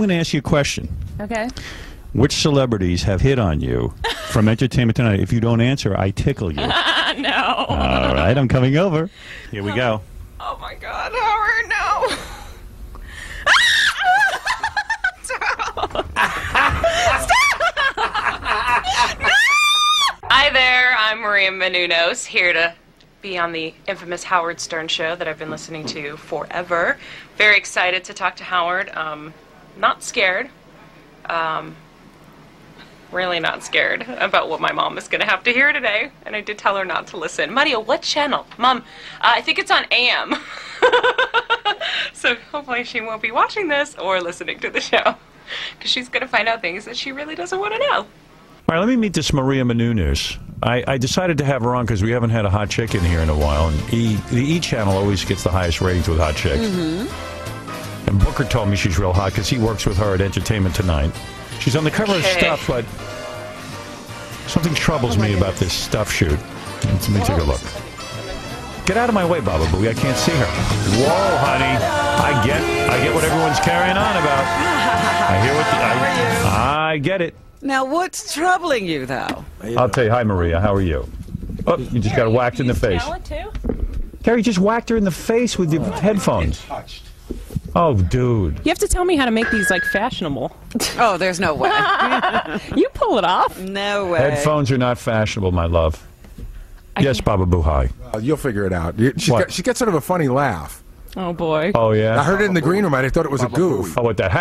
going to ask you a question. Okay. Which celebrities have hit on you from Entertainment Tonight? If you don't answer, I tickle you. no. All right, I'm coming over. Here we go. Oh my God, Howard, no. Hi there, I'm Maria Menounos, here to be on the infamous Howard Stern show that I've been listening to forever. Very excited to talk to Howard. Um, not scared. Um, really not scared about what my mom is going to have to hear today. And I did tell her not to listen. Mario, what channel? Mom, uh, I think it's on AM. so hopefully she won't be watching this or listening to the show. Because she's going to find out things that she really doesn't want to know. All right, let me meet this Maria Menounos. I, I decided to have her on because we haven't had a hot chick in here in a while, and e, the E channel always gets the highest ratings with hot chicks. And Booker told me she's real hot because he works with her at Entertainment Tonight. She's on the cover of Stuff, but something troubles me about this Stuff shoot. Let me take a look. Get out of my way, Baba Booey. I can't see her. Whoa, honey. I get, I get what everyone's carrying on about. I hear what the, I, I get it. Now, what's troubling you, though? I'll tell you. Hi, Maria. How are you? Oh, you just got whacked in the face. too? Carrie just whacked her in the face with your headphones. Oh, dude. You have to tell me how to make these like fashionable. Oh, there's no way. You pull it off. No way. Headphones are not fashionable, my love. Yes, Baba Boo, hi. Uh, you'll figure it out. You- She's What? got, she gets sort of a funny laugh. Oh boy. Oh, yeah! I yeah? heard it in the green room. I thought it was a goof. Oh, what the?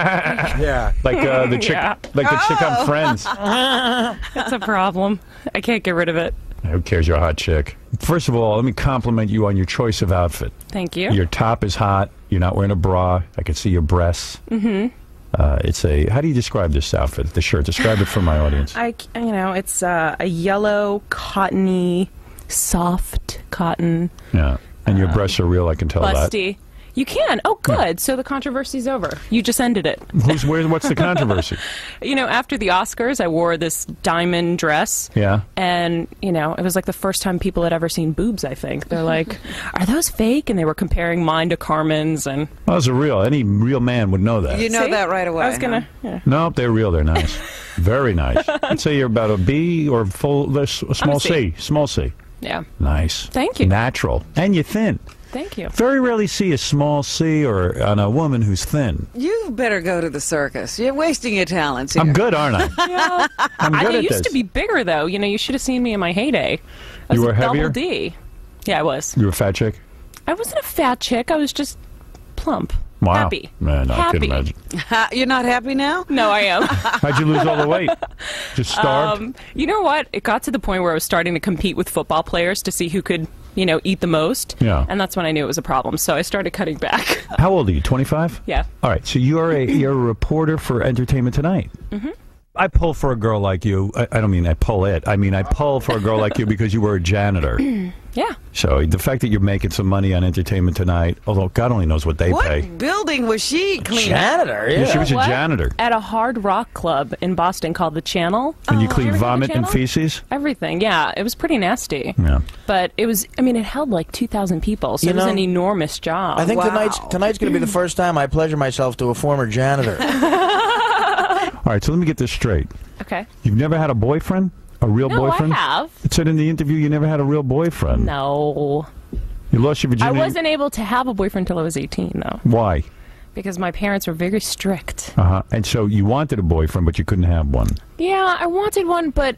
Yeah. like uh, the chick, Yeah. like the chick on Friends. That's a problem. I can't get rid of it. Who cares? You're a hot chick. First of all, let me compliment you on your choice of outfit. Thank you. Your top is hot. You're not wearing a bra. I can see your breasts. Mm-hmm. Uh, it's a. How do you describe this outfit? The shirt. Describe it for my audience. I, you know, it's uh, a yellow, cottony, soft cotton, Yeah. And your breasts are real. I can tell that. busty. You can. Oh, good. So the controversy's over. You just ended it. Who's where? What's the controversy? You know, after the Oscars, I wore this diamond dress. Yeah. And, you know, it was like the first time people had ever seen boobs, I think. They're like, are those fake? And they were comparing mine to Carmen's. And Well, those are real. Any real man would know that. You know See? that right away. I was going huh? to. Yeah. Nope, they're real. They're nice. Very nice. I'd say you're about a B or full, a s- a small C. C. Small C. yeah. Nice. Thank you. Natural. And you're thin. Thank you. Very rarely see a small C or on a woman who's thin. You better go to the circus. You're wasting your talents here. I'm good, aren't I? Yeah. I'm I at used this. to be bigger, though. You know, you should have seen me in my heyday. I You was were a heavier? Double D. Yeah, I was. You were a fat chick? I wasn't a fat chick. I was just plump. Wow. Happy. Man, I Happy. can imagine. Ha, You're not happy now? No, I am. How'd you lose all the weight? Just starved? um, you know what? It got to the point where I was starting to compete with football players to see who could, you know, eat the most. Yeah. And that's when I knew it was a problem. So I started cutting back. How old are you? 25? yeah. All right, so you're a you're a reporter for Entertainment Tonight. Mm-hmm. I pull for a girl like you. I, I don't mean I pull it. I mean I pull for a girl like you because you were a janitor. Yeah. So the fact that you're making some money on Entertainment Tonight, although God only knows what they What pay. building was she cleaning? Janitor, Yeah, yeah. she was a What? janitor. At a hard rock club in Boston called The Channel. And you Oh, clean ever hear of The vomit and feces. Everything. Yeah. It was pretty nasty. Yeah. But it was, I mean, it held like 2,000 people. So You it was know, an enormous job. I think Wow. tonight's tonight's going to be the first time I pleasure myself to a former janitor. All right, so let me get this straight. Okay. You've never had a boyfriend, a real No, boyfriend. I have. It said in the interview you never had a real boyfriend. No. You lost your virginity? I wasn't able to have a boyfriend until I was 18, though, Why? because my parents were very strict. Uh huh. And so you wanted a boyfriend, but you couldn't have one. Yeah, I wanted one, but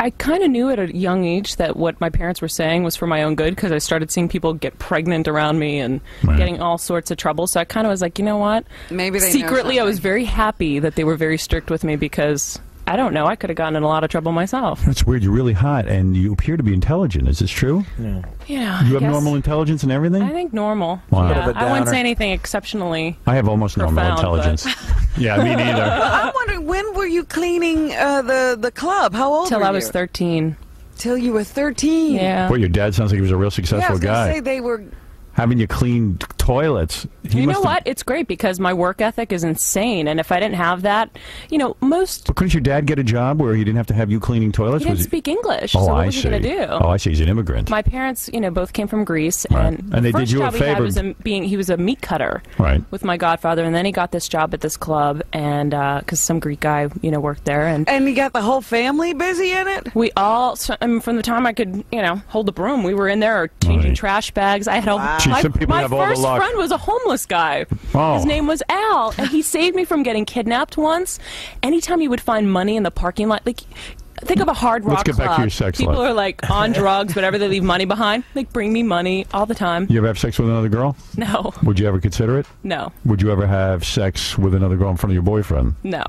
I kind of knew at a young age that what my parents were saying was for my own good because I started seeing people get pregnant around me and Right. getting all sorts of trouble. So I kind of was like, you know what? Maybe they Secretly, I was very happy that they were very strict with me because I don't know, I could have gotten in a lot of trouble myself. That's weird. You're really hot, and you appear to be intelligent. Is this true? Yeah, Yeah. You I have guess- normal intelligence and everything. I think normal. Wow. Yeah, Bit of a I wouldn't say anything exceptionally. I have almost normal intelligence. yeah, me neither. I'm wondering when were you cleaning uh, the the club? How old Till I was you? 13. Till you were 13. Yeah. Boy, your dad sounds like he was a real Yeah, I successful was gonna guy. say they were having you clean t- toilets. He you know have- what? It's great because my work ethic is insane, and if I didn't have that, you know, most But couldn't your dad get a job where he didn't have to have you cleaning toilets? he didn't Was speak English. Oh, so what I was see. he going to do? Oh, I see. He's an immigrant. My parents, you know, both came from Greece, Right. and, And they the did first you a job he had was a, being he was a meat cutter Right. with my godfather, and then he got this job at this club, and uh, because some Greek guy, you know, worked there, and And you got the whole family busy in it? we all, so, I mean, from the time I could, you know, hold the broom, we were in there changing Right. trash bags. I had all Gee, my, some people my have all the first luck. Friend was a homeless guy. Oh. His name was Al, and he saved me from getting kidnapped once. Anytime you would find money in the parking lot, like. Think of a hard rock Let's get back to your sex People life. are like on drugs, whatever. They leave money behind. Like bring me money all the time. You ever have sex with another girl? No, Would you ever consider it? no, Would you ever have sex with another girl in front of your boyfriend? no.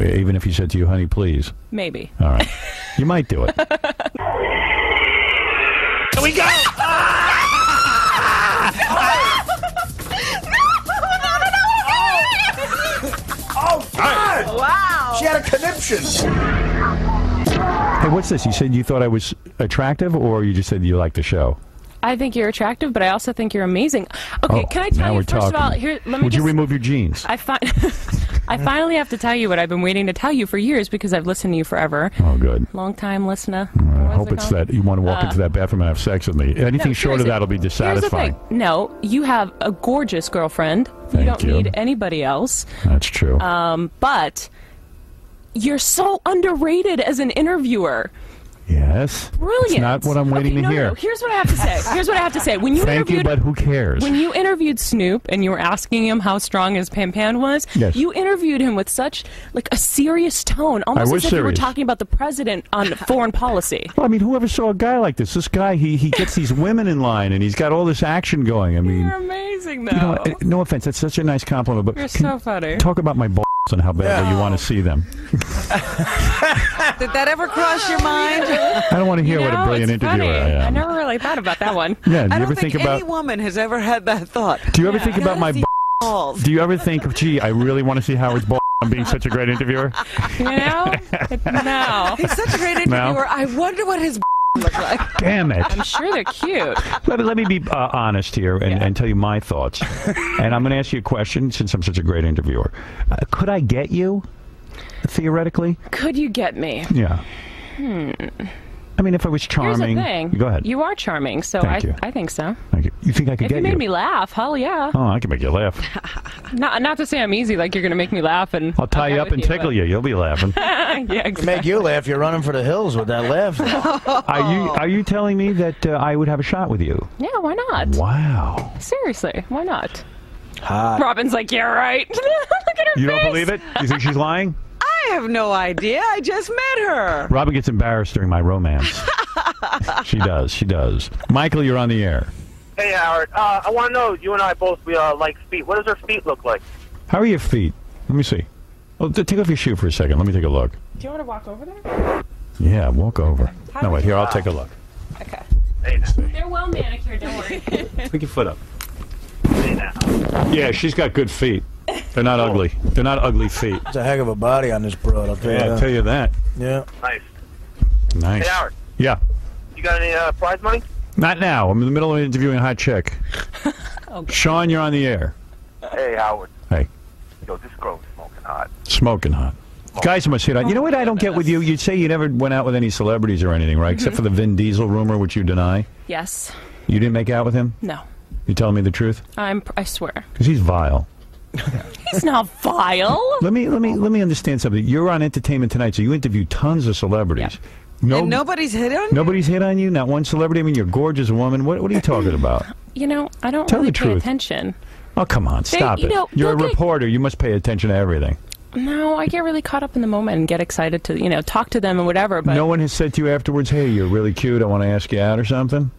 Even if he said to you, honey, please. Maybe. All right. you might do it. Here we go! She had a conniption. Hey, what's this? You said you thought I was attractive, or you just said you liked the show? I think you're attractive, but I also think you're amazing. Okay, Oh, can I tell you we're first talking. of all? Here, let me Would just. you remove your jeans? I fi- I finally have to tell you what I've been waiting to tell you for years because I've listened to you forever. Oh, good. Long time listener. I hope it it's called? that you want to walk Uh, into that bathroom and have sex with me. Anything No, short of that will be dissatisfying. thing. No, you have a gorgeous girlfriend. Thank you don't you. need anybody else. That's true. Um, but you're so underrated as an interviewer. Yes. Brilliant. It's not what I'm waiting Okay, to hear. No, Here's what I have to say. Here's what I have to say. When you Thank you, interviewed but who cares? when you interviewed Snoop and you were asking him how strong his pan pan was, Yes. you interviewed him with such like a serious tone, almost was as if you were talking about the president on foreign policy. Well, I mean, whoever saw a guy like this? This guy, he, he gets these women in line, and he's got all this action going. I mean, You're amazing, though. you know, uh, no offense, that's such a nice compliment, but You're so funny. talk about my balls and how badly you want to see them. Did that ever cross your mind? I don't want to hear You what a brilliant interviewer funny. I am. I never really thought about that one. yeah, do I you ever think, think, about? any woman has ever had that thought. Do you ever think about my? Balls. Do you ever think, gee, I really want to see Howard's balls? I'm being such a great interviewer. You know? no. He's such a great interviewer. I wonder what his look like. Damn it! I'm sure they're cute. Let me, let me be uh, honest here and, and tell you my thoughts. and I'm going to ask you a question since I'm such a great interviewer. Uh, could I get you, theoretically? Could you get me? Yeah. I mean, if I was Hmm. Here's charming. the thing. Go ahead. You are charming, so Thank I, you. I think so. Thank you. You think I could If get you You made me laugh, hell yeah. Oh, I can make you laugh. Not not to say I'm easy, like you're gonna make me laugh and I'll tie you up and tickle you. You'll be laughing. yeah, exactly. Make you laugh. You're running for the hills with that laugh. Are you Are you telling me that uh, I would have a shot with you? Yeah, why not? Wow. Seriously, why not? Hot. Robin's like, yeah, right. Look at her You don't believe it? You think she's lying? I have no idea. I just met her. Robin gets embarrassed during my romance. she does. She does. Michael, you're on the air. Hey, Howard. Uh, I want to know, you and I both we uh, like feet. What does her feet look like? How are your feet? Let me see. Oh, t- take off your shoe for a second. Let me take a look. Do you want to walk over there? Yeah, walk over. How No, wait. Here, I'll take a look. Okay. Hey. They're well manicured. Don't worry. Pick your foot up. Hey, now. Yeah, she's got good feet. They're not ugly. They're not ugly feet. It's a heck of a body on this broad. I'll tell you I'll that. tell you that. Yeah. Nice. Nice. Hey, Howard. Yeah. You got any uh, prize money? Not now. I'm in the middle of interviewing a hot chick. okay. Sean, you're on the air. Hey, Howard. Hey, Yo, this girl's smoking hot. smoking hot. Guys must hit on. You know what I don't get with you? You'd say you never went out with any celebrities or anything, right? Except for the Vin Diesel rumor, which you deny. yes. You didn't make out with him? No. You telling me the truth? I'm. I swear. Because he's vile. He's not vile. Let me let me let me understand something. You're on Entertainment Tonight, so you interview tons of celebrities. No, and nobody's hit on you? nobody's hit on you. Not one celebrity. I mean, you're a gorgeous woman. What what are you talking about? You know, I don't Tell really the pay truth. attention. Oh, come on, stop you it. know, you're a look at- reporter. You must pay attention to everything. No, I get really caught up in the moment and get excited to, you know, talk to them and whatever. But no one has said to you afterwards, "Hey, you're really cute. I want to ask you out or something."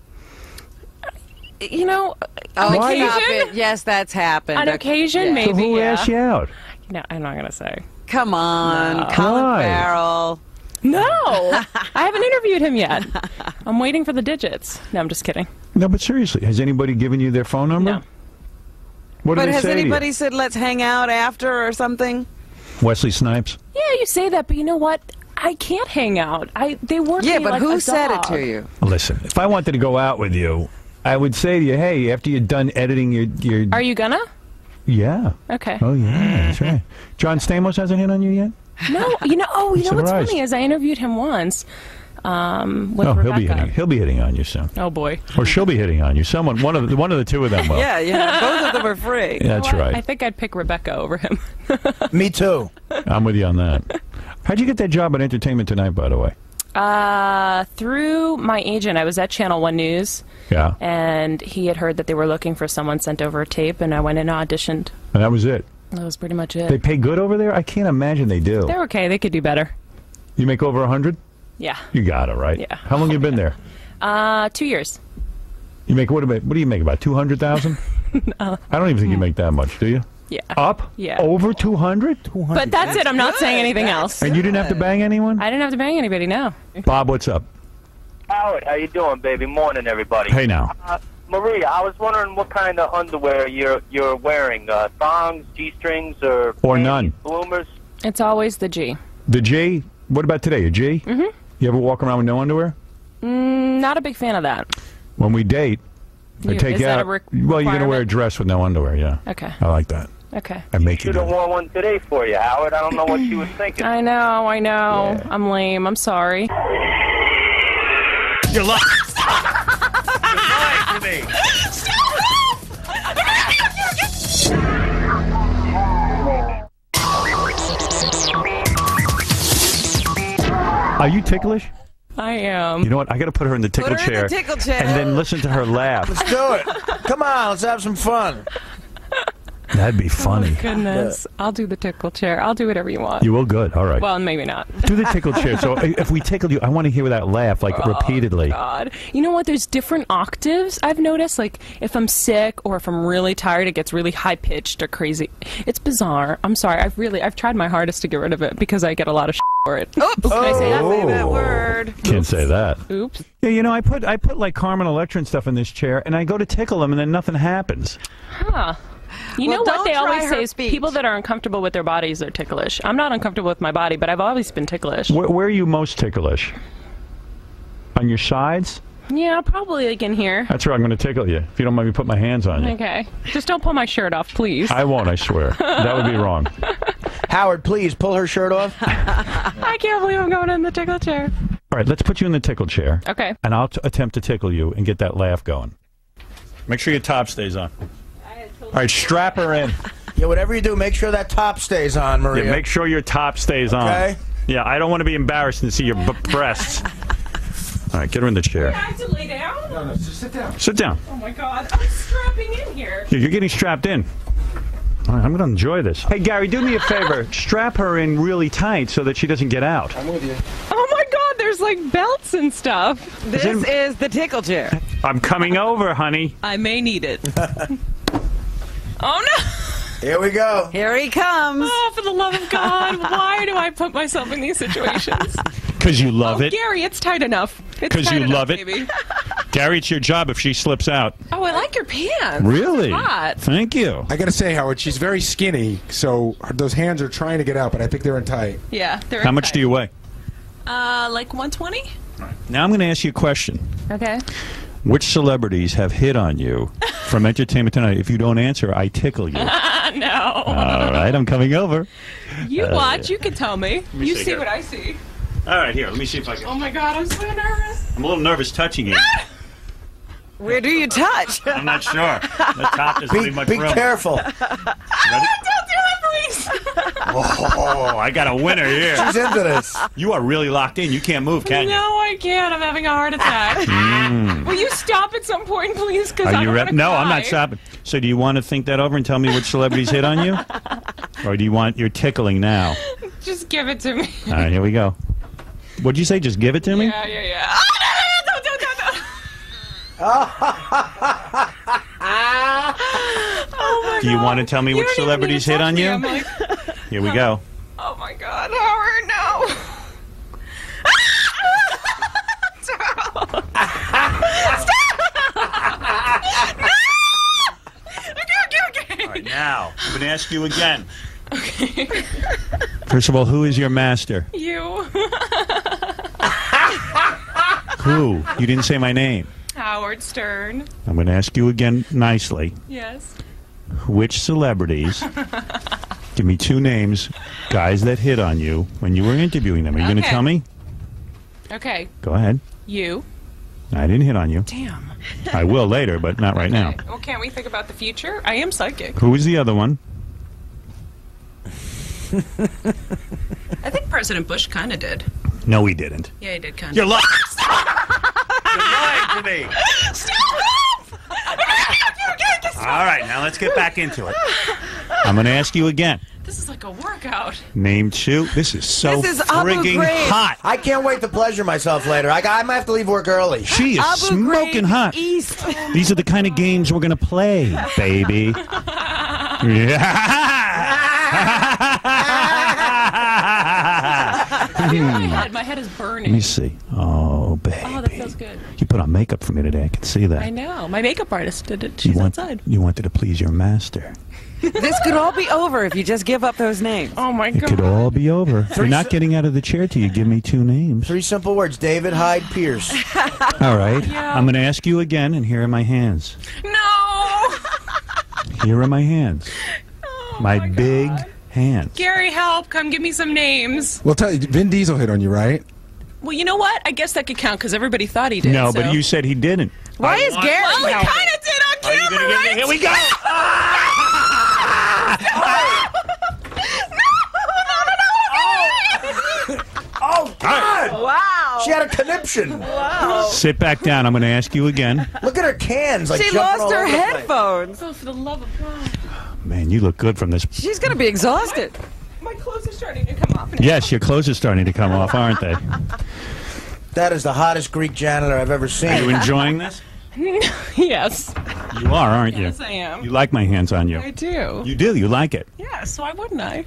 You know, Oh, on stop occasion. Yes, that's happened. on occasion, Yeah. maybe. So who yeah. asked you out? No, I'm not gonna say. Come on, Colin Why? Farrell. No, I haven't interviewed him yet. I'm waiting for the digits. No, I'm just kidding. No, but seriously, has anybody given you their phone number? No. What do But they has say to you? anybody said let's hang out after or something? Wesley Snipes. Yeah, you say that, but you know what? I can't hang out. I they work Yeah, me but like who a said it to you? Listen, if I wanted to go out with you, I would say to you, hey, after you're done editing your your Are you gonna? yeah. Okay. Oh yeah, that's right. John Stamos hasn't hit on you yet. No, you know. Oh, you know what's funny is I interviewed him once. Um, with Oh, he'll be hitting. He'll be hitting on you soon, Oh boy. or she'll be hitting on you. Someone, one of the one of the two of them will. Yeah, yeah. Both of them are free. that's You know what? I think I'd pick Rebecca over him. Me too. I'm with you on that. How'd you get that job at Entertainment Tonight, by the way? Uh, through my agent, I was at Channel One News, Yeah, and he had heard that they were looking for someone, sent over a tape, and I went in and auditioned. and that was it. That was pretty much it. They pay good over there. I can't imagine they do. They're okay. They could do better. You make over a hundred. Yeah. You got it right. Yeah. How long you been there? Uh, two years. You make what? About, what do you make? About two hundred thousand? I don't even think you make that much, do you? Yeah. Up? Yeah. Over two hundred? But that's, it. I'm not saying anything else. And you didn't have to bang anyone? I didn't have to bang anybody. No. Bob, what's up? Howard, how you doing, baby? Morning, everybody. Hey now. Uh, Maria, I was wondering what kind of underwear you're you're wearing. Uh, thongs, g-strings, or Or panties, none. bloomers. It's always the G. The G? What about today? A G? Mm-hmm. You ever walk around with no underwear? Mm, not a big fan of that. When we date, I take is you that out. a re- well, you're gonna wear a dress with no underwear. Yeah. Okay. I like that. Okay. I make you Should have it. worn one today for you, Howard. I don't know what she was thinking. I know. I know. I'm lame. I'm sorry. You're lying. You're lying to me. Are you ticklish? I am. You know what? I got to put her in the tickle Put her in chair, the tickle chair. and then listen to her laugh. Let's do it. Come on, let's have some fun. That'd be oh, funny. Goodness. I'll do the tickle chair. I'll do whatever you want. You will good. All right. well, maybe not. do the tickle chair. So if we tickle you, I want to hear that laugh like repeatedly. Oh, God. You know what? There's different octaves I've noticed. Like, if I'm sick or if I'm really tired, it gets really high pitched or crazy. It's bizarre. I'm sorry. I've really, I've tried my hardest to get rid of it because I get a lot of for it. Oops. Can I say that? Say that oh. word. Can't say that. Oops. Yeah, you know, I put I put like Carmen Electra and stuff in this chair, and I go to tickle them, and then nothing happens. Huh. You Well, know what they always her say is feet. people that are uncomfortable with their bodies are ticklish. I'm not uncomfortable with my body, but I've always been ticklish. Where, where are you most ticklish? On your sides? Yeah, probably like in here. That's where I'm going to tickle you. If you don't mind me put my hands on you. Okay. Just don't pull my shirt off, please. I won't. I swear. That would be wrong. Howard, please pull her shirt off. I can't believe I'm going in the tickle chair. All right, let's put you in the tickle chair, Okay. and I'll t- attempt to tickle you and get that laugh going. Make sure your top stays on. All right, strap her in. Yeah, whatever you do, make sure that top stays on, Maria. Yeah, make sure your top stays on. Okay. Yeah, I don't want to be embarrassed and see your b- breasts. All right, get her in the chair. I have to lay down? No, no, just sit down. Sit down. Oh my god, I'm strapping in here. Yeah, You're getting strapped in. All right, I'm going to enjoy this. Hey, Gary, do me a favor. Strap her in really tight so that she doesn't get out. I'm with you. Oh my god, there's like belts and stuff. This it- is the tickle chair. I'm coming over, honey. I may need it. oh no! Here we go. Here he comes. Oh, for the love of God, why do I put myself in these situations? Because you love oh, it. Gary, it's tight enough. Because you enough, love it. Baby. Gary, it's your job if she slips out. Oh, I like your pants. Really? Hot. Thank you. I gotta say, Howard, she's very skinny, so those hands are trying to get out, but I think they're in tight. Yeah. They're How much do you weigh? Uh, like 120. Now I'm going to ask you a question. Okay. Which celebrities have hit on you from Entertainment Tonight? If you don't answer, I tickle you. Uh, no. All right, I'm coming over. you watch. You can tell me. me You see see what I see. All right, here. Let me see if I can. Oh my God, I'm so nervous. I'm a little nervous touching you. Where do you touch? I'm not sure. The top doesn't Be, leave much be room. careful. Ready? Don't do it, please. Oh, I got a winner here. She's into this. You are really locked in. You can't move, can you? No, I can't. I'm having a heart attack. Hmm. Will you stop at some point, please? Because I you don't ready? wanna No, I'm not stopping. So, do you want to think that over and tell me which celebrities hit on you, or do you want your tickling now? Just give it to me. All right, here we go. What'd you say? Just give it to me. Yeah, yeah, yeah. Oh Do you God. want to tell me You which celebrities hit on me. you? Like, Here we go. oh my God, Howard, no. okay, okay, okay. All right, now I'm going to ask you again. Okay. First of all, who is your master? You, Who? You didn't say my name. Howard. Stern. I'm going to ask you again nicely. Yes. Which celebrities? give me two names, guys that hit on you when you were interviewing them. Are you going to tell me? Okay. Go ahead. You. I didn't hit on you. Damn. I will later, but not right now. Well, can't we think about the future? I am psychic. Who was the other one? I think President Bush kind of did. No, he didn't. Yeah, he did kind of. You're lying. You're lying to me. All right, now let's get back into it. I'm going to ask you again. This is like a workout. Name two. This is so This is Abu frigging Ghraib. hot. I can't wait to pleasure myself later. I, I might have to leave work early. She is Abu smoking Ghraib hot. East. These are the kind of games we're going to play, baby. Yeah. my head. My head is Let me see. Oh, baby. Oh, that feels good. You put on makeup for me today. I can see that. I know. My makeup artist did it. you She's want, outside. You wanted to please your master. This could all be over if you just give up those names. Oh my god! It could all be over. You're not getting out of the chair till you give me two names. Three simple words: David Hyde Pierce. All right. Yeah. I'm going to ask you again, and here are my hands. No. Here are my hands. Oh My, God. big hands. Gary, help! Come give me some names. Well, tell you, Vin Diesel hit on you, right? Well, you know what? I guess that could count because everybody thought he did. No, so- but you said he didn't. Why is Gary? Well, he kind of did on camera, right? Here we go. Oh God! Wow. She had a conniption. Wow. Sit back down. I'm going to ask you again. Look at her cans. Like She lost all her over the place. headphones. Oh, for the love of God! Man, you look good from this. She's going to be exhausted. My clothes are starting to come off. Yes, your clothes are starting to come off, aren't they? That is the hottest Greek janitor I've ever Are you enjoying this? yes, You are, aren't you? yes, I am. You like my hands on you. I do. You do. You like it. Yes, why wouldn't I?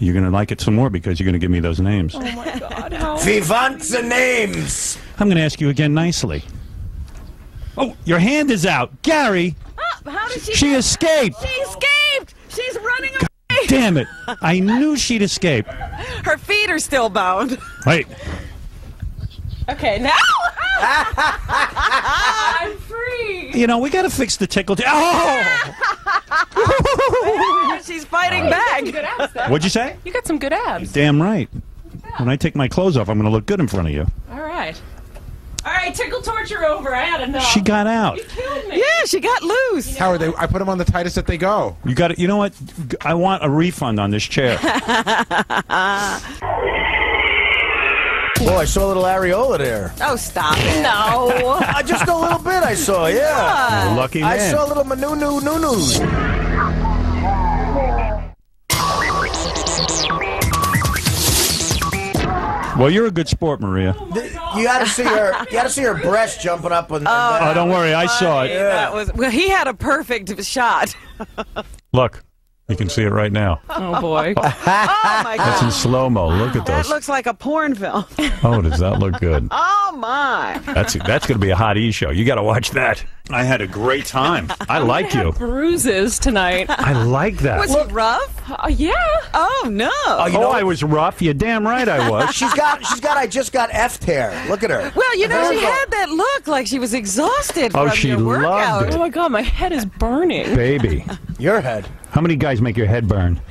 You're going to like it some more because you're going to give me those names. Oh my God! How? Vivant the names. I'm going to ask you again nicely. Oh, your hand is out. Gary, How did she? she escaped. She escaped. She's running away. Damn it. I knew she'd escape. Her feet are still bound. Wait. Okay, now I'm free. You know, we got to fix the tickle. T- oh! She's fighting back. Good abs. What'd you say? You got some good abs. Damn right. When I take my clothes off, I'm going to look good in front of you. All right. All right, tickle torture over. I had enough. She got out. You killed me. Yeah, she got loose. Howard, they, I put them on the tightest that they go. You got it. You know what? I want a refund on this chair. Boy, I saw a little areola there. Oh, stop it. No. Uh, just a little bit. I saw. Yeah. Lucky man. I saw a little manoo noo Well, you're a good sport, Maria. You got to see her. You got to see her breast jumping up and. and Oh, don't worry. I saw it. That was well. He had a perfect shot. Look, you can see it right now. Oh boy. Oh my god! That's in slow mo. Look at That those. looks like a porn film. Oh, does that look good? Oh my. That's that's going to be a hot E show. You got to watch that. I had a great time. I like you. Bruises tonight. I like that. Was he rough? Oh yeah. Oh no. Oh, you oh, know- I was rough. You damn right I was. She's got. She's got. I just got effed hair. Look at her. well, you know, she Very good. had that look like she was exhausted Oh, from she your loved workout. it. Oh my God, my head is burning. Baby. Your head. How many guys make your head burn?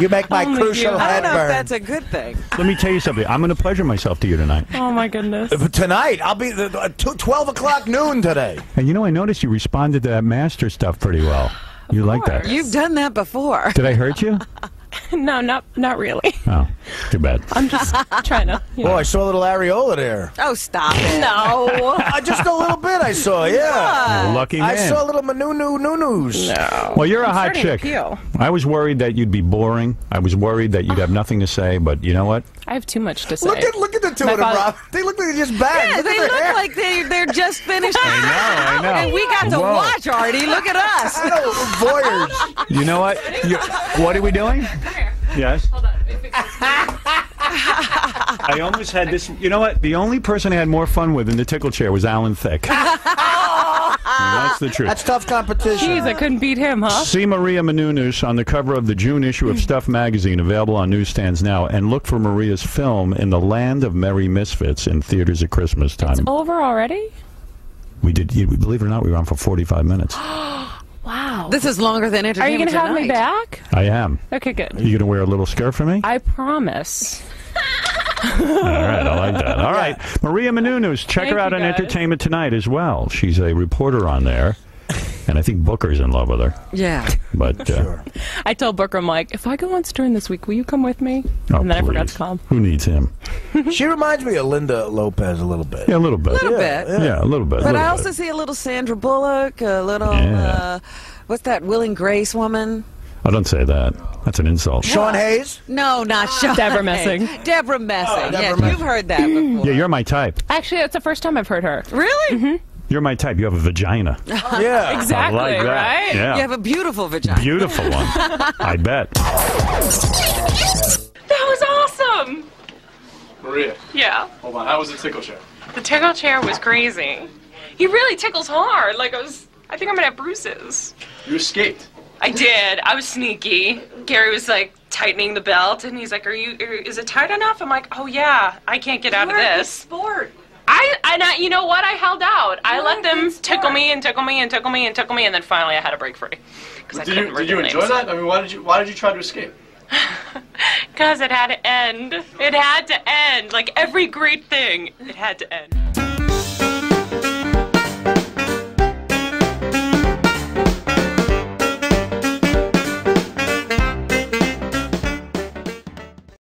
You make my Only crucial you. I head don't know if burn. that's a good thing. Let me tell you something. I'm going to pleasure myself to you tonight. Oh my goodness. But tonight, I'll be the, uh, tw- 12 o'clock noon today. And you know, I noticed you responded to that master stuff pretty well. You like that? You've done that before. Did I hurt you? No, not not really. Oh, too bad. I'm just trying to. You Oh. I saw a little areola there. Oh, stop it. No. Uh, just a little bit, I saw, yeah. Lucky man. I saw a little manoo noo noo noos. Well, you're a hot starting to chick. I was worried that you'd be boring. I was worried that you'd have nothing to say, but you know what? I have too much to say. Look at look at the two My of them, Rob. They look like they just banged. Yeah, look they look hair. like they, they're just finished. I know, I know. And we got to Whoa. watch, Artie. Look at us. I know, voyeurs. You know what? You, what are we doing? Yes. Hold on. let me fix this. I almost had this. You know what? The only person I had more fun with in the tickle chair was Alan Thicke. That's the truth. That's tough competition. Jeez, I couldn't beat him, huh? See Maria Menounos on the cover of the June issue of Stuff magazine, available on newsstands now, and look for Maria's film in the Land of Merry Misfits in theaters at Christmas time. Over already? We did. you- Believe it or not, we were on for 45 minutes. Wow. This is longer than Entertainment. Are you entertainment going to have me Tonight. back? I am. Okay, good. Are You gonna wear a little skirt for me? I promise. All right, I like that. All right, Maria Menounos, check Thank her out you, on guys. Entertainment Tonight as well. She's a reporter on there, and I think Booker's in love with her. Yeah. But uh, I told Booker, I'm like, if I go on Stern this week, will you come with me? oh, and then I forgot please. to come. Who needs him? She reminds me of Linda Lopez a little bit. Yeah, a little bit. A little bit. Yeah, a little bit. But little I bit. also see a little Sandra Bullock, a little, Yeah. uh, what's that, Will and Grace woman? I don't say that. That's an insult. Sean Hayes. No, not Sean. Debra Messing. Debra Messing. Debra yes, Messing. you've heard that before. Yeah, you're my type. Actually, that's the first time I've heard her. Really? You're my type. You have a vagina. Yeah. Exactly, I like that. right? Yeah. You have a beautiful vagina. Beautiful one. I bet. That was awesome. Maria, Yeah. hold on. How was the tickle chair? The tickle chair was crazy. He really tickles hard. Like I was. I think I'm gonna have bruises. You escaped. I did. I was sneaky. Gary was like tightening the belt, and he's like, "Are you? are- Is it tight enough?" I'm like, "Oh yeah, I can't get out of this." Sport. I and I, you know what? I held out. I You're let them tickle me and tickle me and tickle me and tickle me, and then finally I had to break free. Because I Did couldn't you did you remember enjoy that? I mean, why did you why did you try to escape? Because it had to end. It had to end. Like every great thing, it had to end.